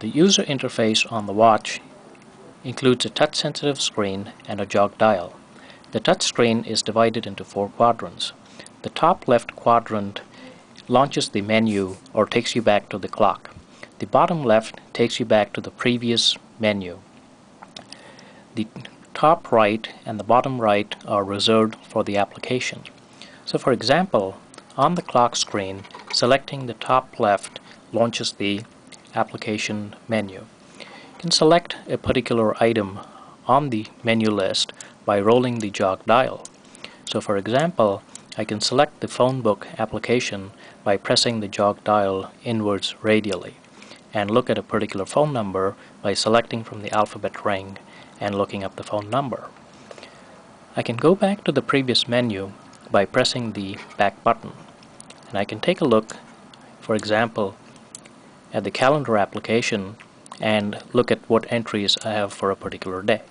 The user interface on the watch includes a touch-sensitive screen and a jog dial. The touch screen is divided into four quadrants. The top left quadrant launches the menu or takes you back to the clock. The bottom left takes you back to the previous menu. The top right and the bottom right are reserved for the application. So for example, on the clock screen, selecting the top left launches the application menu. You can select a particular item on the menu list by rolling the jog dial. So for example, I can select the phone book application by pressing the jog dial inwards radially and look at a particular phone number by selecting from the alphabet ring and looking up the phone number. I can go back to the previous menu by pressing the back button and I can take a look for example at the calendar application and look at what entries I have for a particular day.